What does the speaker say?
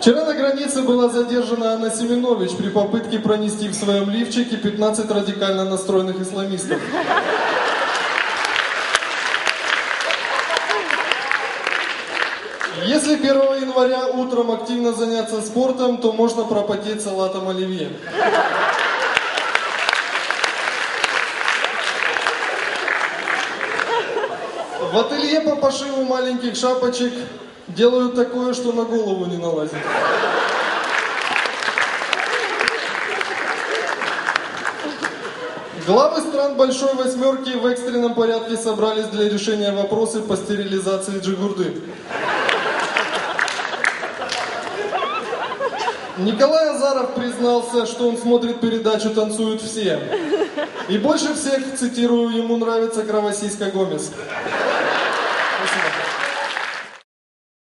Вчера на границе была задержана Анна Семенович при попытке пронести в своем лифчике 15 радикально настроенных исламистов. Если 1 января утром активно заняться спортом, то можно пропотеть салатом оливье. В ателье по пошиву маленьких шапочек делают такое, что на голову не налазит. Главы стран Большой Восьмерки в экстренном порядке собрались для решения вопроса по стерилизации Джигурды. Николай Азаров признался, что он смотрит передачу «Танцуют все». И больше всех, цитирую, ему нравится кровосиська Гомес.